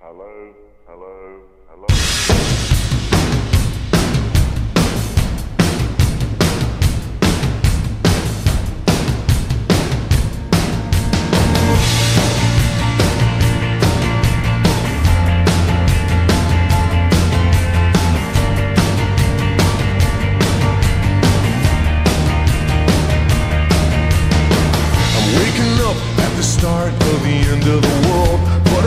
Hello, hello, hello. I'm waking up at the start of the end of the world,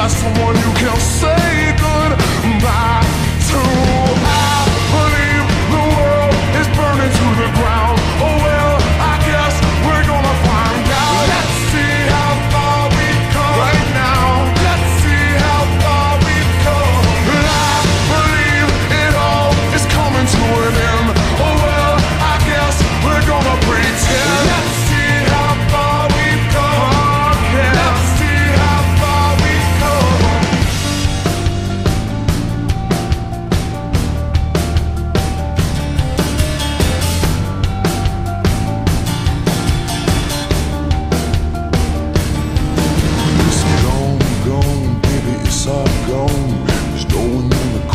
You got someone you can say